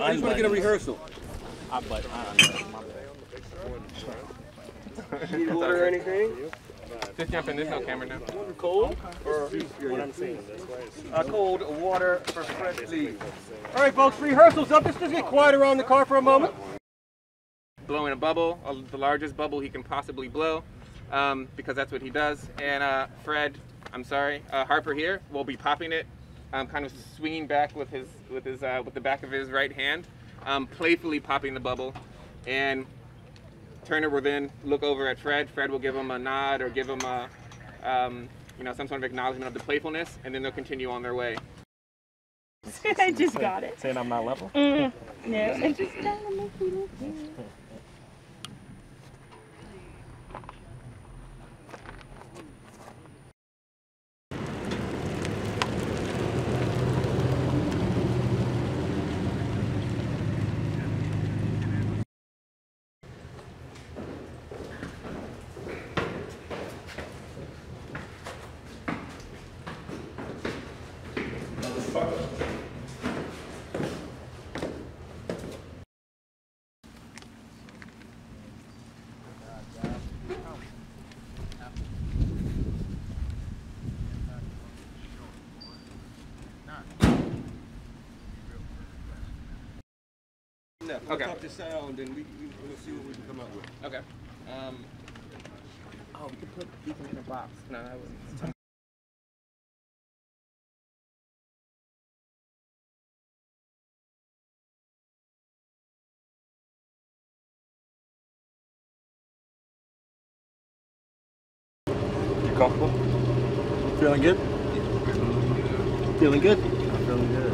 I just want to get a rehearsal. I but I, Need water or anything? Just jump in. There's no camera now. Cold? Or what I'm saying. That's why it's uh, cold water for Fred, please. All right, folks, rehearsal's up. Let's just get quiet around the car for a moment. Blowing a bubble, uh, the largest bubble he can possibly blow, um, because that's what he does. And uh, Fred, I'm sorry, uh, Harper here will be popping it, um, kind of swinging back with his with his uh, with the back of his right hand, um, playfully popping the bubble, and Turner will then look over at Fred. Fred will give him a nod or give him a, um, you know, some sort of acknowledgement of the playfulness, and then they'll continue on their way. I just got it. saying I'm not level. Mm, no, I just got it. No, Okay. Talk the sound, and we, we, we'll see what we can come up with. Okay. Um, oh, we could put Ethan in a box. No, that wouldn't. You comfortable? Feeling good? Feeling good? I'm feeling good.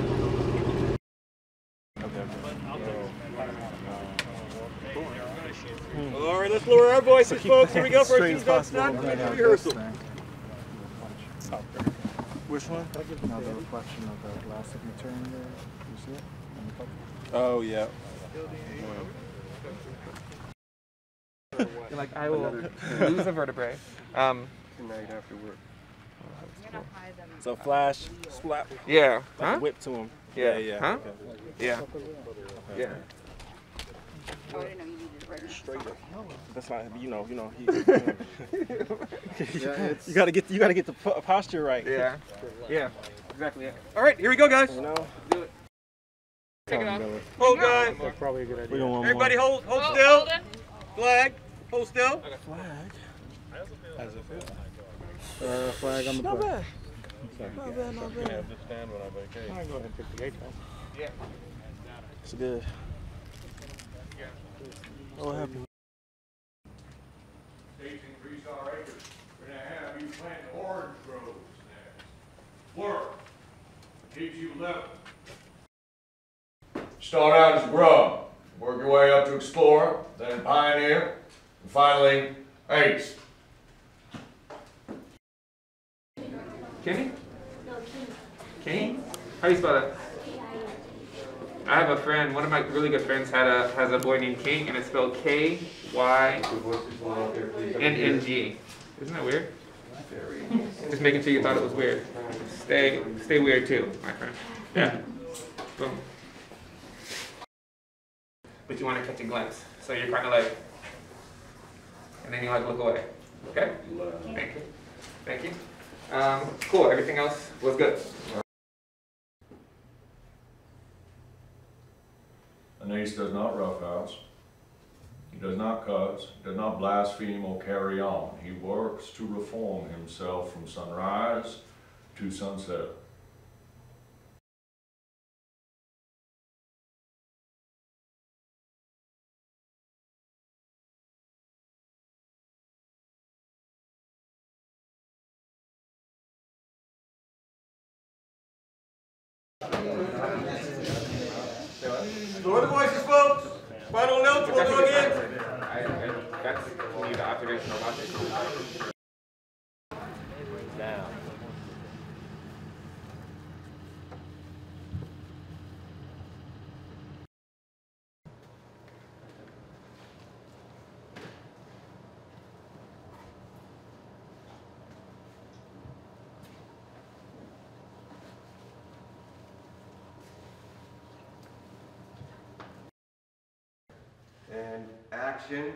All right, let's lower our voices, folks. Here we go. First Straight things as done, possible. rehearsal. Which one? Now the reflection of the glass signature in there, you see it? On the photo? Oh yeah. You're like, I will lose a vertebrae. Um, Tonight after work. So flash, slap, yeah. like Huh? a whip to him. Yeah. yeah. Huh? okay. Yeah. Yeah. That's not you know you know. He, you gotta get you gotta get the posture right. Yeah. Yeah. Exactly. Yeah. All right, here we go, guys. You know. Take it off. Hold, guys. Probably a good idea. We don't want Everybody more. hold, hold still. Flag. Hold still. flag. How's it feel? Uh, flag on the Not bad. Not bad. Not bad. I can go ahead and pick the gate up. Yeah. It's good. What happened? States increase our acres. We're gonna have you plant orange groves next. Work. Keeps you level. Start out as a grub, work your way up to explorer, then pioneer, and finally ace. Kenny? No, Kenny? Kenny? How do you spell that? I have a friend. One of my really good friends had a has a boy named King, and it's spelled K Y N N G. Isn't that weird? Just making sure you thought it was weird. Stay stay weird too, my friend. Yeah. Boom. But you want to catch a glimpse, so you're kind of like, and then you like look away. Okay. Thank you. Thank you. Um, cool. Everything else was good. An ace does not roughhouse. He does not cuss, does not blaspheme or carry on. He works to reform himself from sunrise to sunset. Lower the voices, folks. Final notes. We'll go again. Action.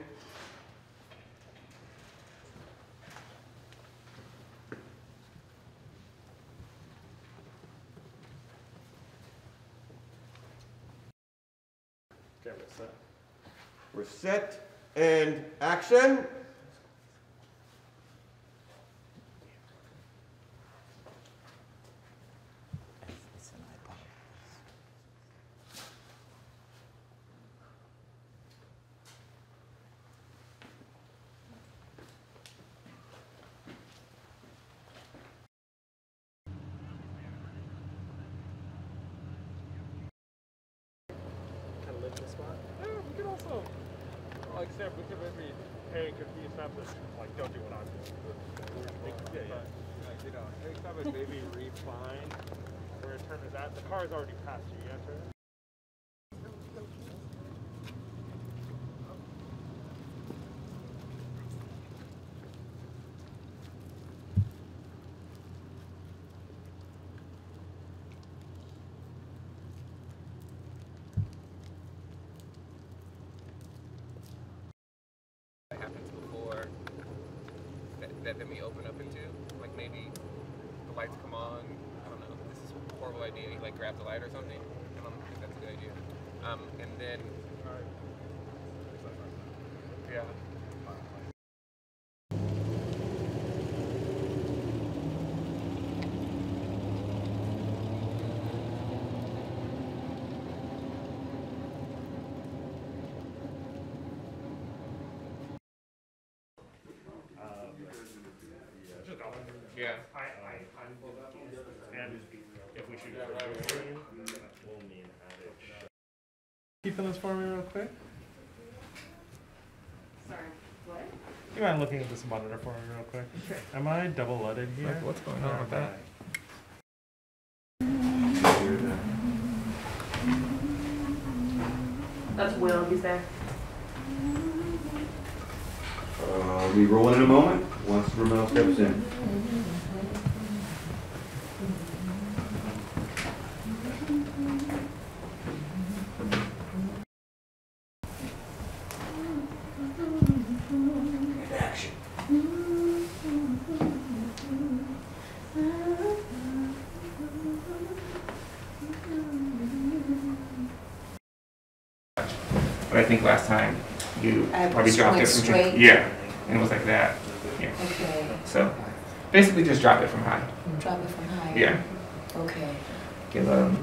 We're set and action. Yeah, we could also, like said, we could maybe, hey, could you establish, like, don't do what I'm doing. Yeah, yeah. Like, you know, establish maybe refine where turn is at. The car's already past you, you enter. That, then we open up into like maybe the lights come on i don't know this is a horrible idea you like grab the light or something i don't think that's a good idea. Um, and then yeah yeah I, I, I'm, and if we should, we'll need adage. Keeping this for me real quick? Sorry, what? You mind looking at this monitor for me real quick? Am I double loaded here? what's going on with that That's Will, he's there. Uh, we roll in a moment, once RaMell steps in. but i think last time you I probably dropped it from straight. yeah and it was like that yeah Okay, so basically just drop it from high drop it from high. yeah Okay. give a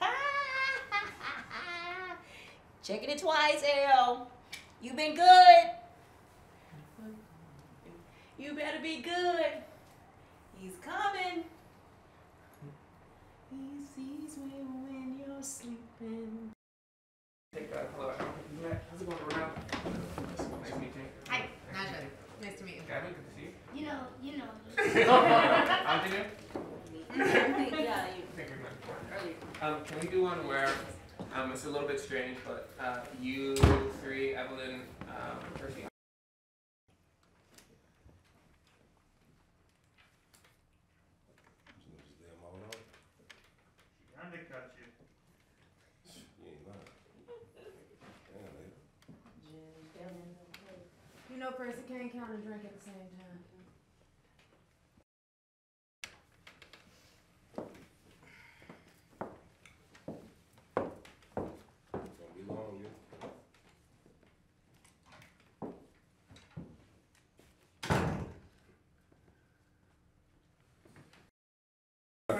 Checking it twice, L. You've been good. You better be good. He's coming. He sees me when you're sleeping. take that hello how's it going around nice meeting you Hi, Naja. Nice to meet you. Gabby, good to see you You know, you know. How did you? yeah, you. I think we're. Um, can we do one where, um, it's a little bit strange, but, uh, you three, Evelyn, um, Percy. Undercut you. You know, person can't count and drink at the same time.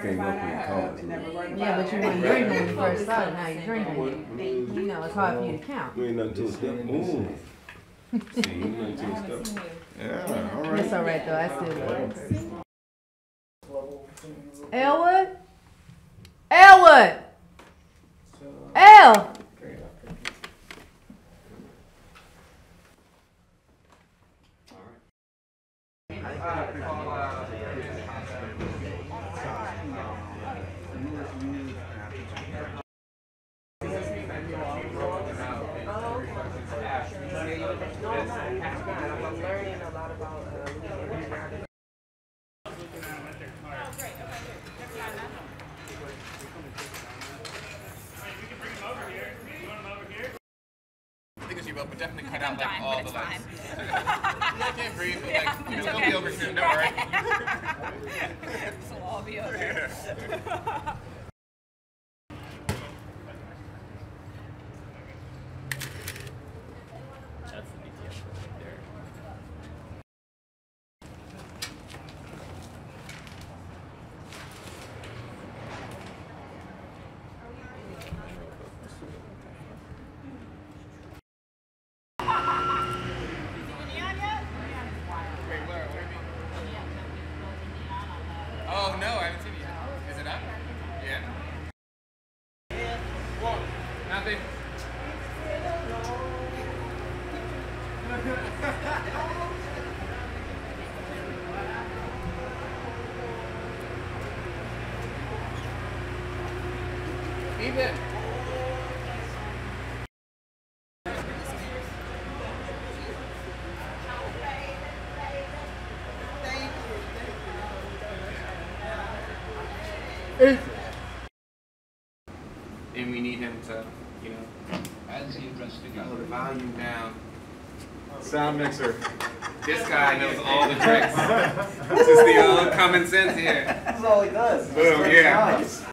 came up with the. Yeah, but you weren't drinking when you first started, now you're drinking. You know, it's hard for you to count. We ain't nothing to a step. Ooh. See, you nothing to a step. Yeah, all right. It's all right, though, I still love it. Elwood? Elwood! El! All right. But definitely cut out like dying, all the fine. I can't breathe, but Yeah, like, you know, it'll be over soon. Don't worry. this will all be over. That's the BTS right there. Wait, where? Where do you mean? Oh no, I haven't seen it yet. Is it up? Yeah. Whoa, nothing. Ethan. And we need him to, you know, As he addressed the hold the volume down. Sound mixer. This guy knows all the tricks. this is the old common sense here. This is all he does. Boom, yeah. Nice.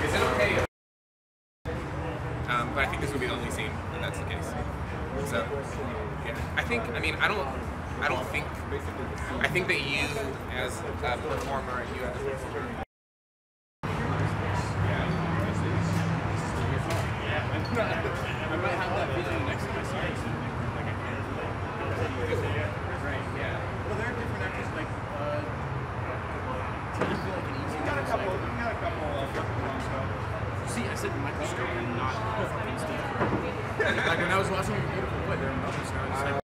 Is it okay? Um, but I think this would be the only scene where that's the case. So, yeah. I think, I mean, I don't, I don't think, I think that you as a performer, you as I might have that feeling next time I see it. Like I can. Right, yeah. Well, there are different actors like, uh, do you feel like an easy got a couple, we got a couple of See, I said Michael Strahan, not fucking Steve Carell. Like when I was watching Beautiful Boy, there were moments where I was like,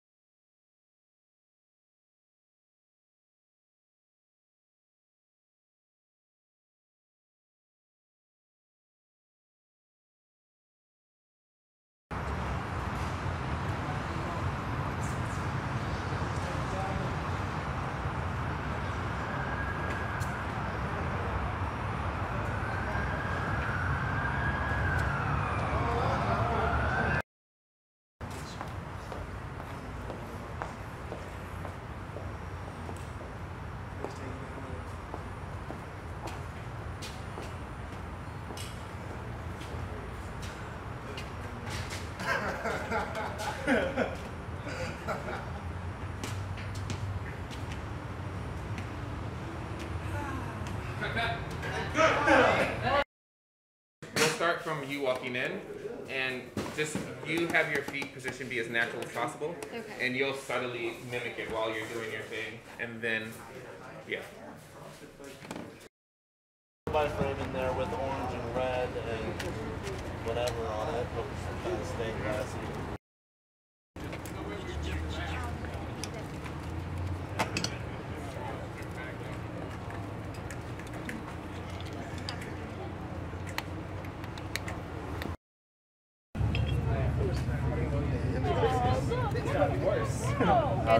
We'll start from you walking in, and just you have your feet position be as natural as possible, Okay. and you'll subtly mimic it while you're doing your thing, and then, yeah. My frame in there with orange and red and whatever on it, looks kind of stained glassy.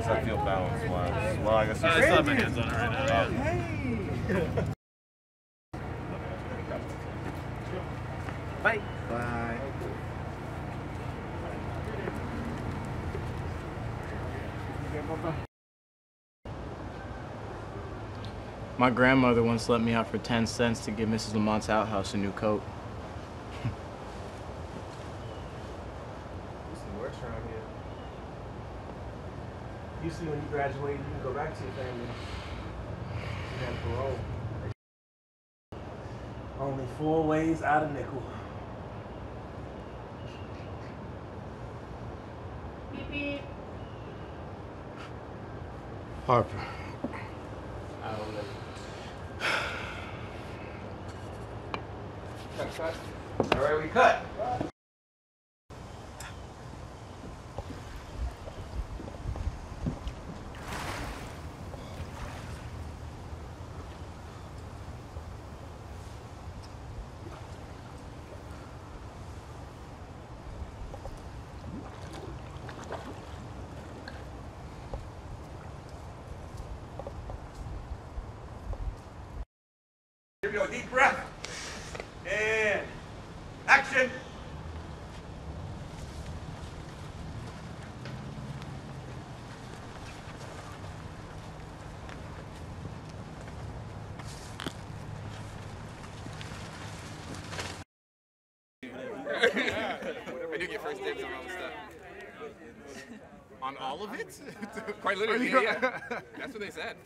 does that feel balance wise? Well, I guess uh, my hands on it right now. Hey. Bye. Bye. My grandmother once let me out for 10 cents to give Mrs. Lamont's outhouse a new coat. Usually when you graduate, you can go back to your family. You have parole. Only four ways out of nickel. Beep beep. Harper. I don't know. Cut, cut. All right, we cut. Breath. And action. I do get first dibs on all this stuff. On all of it? Quite literally, yeah. yeah. That's what they said.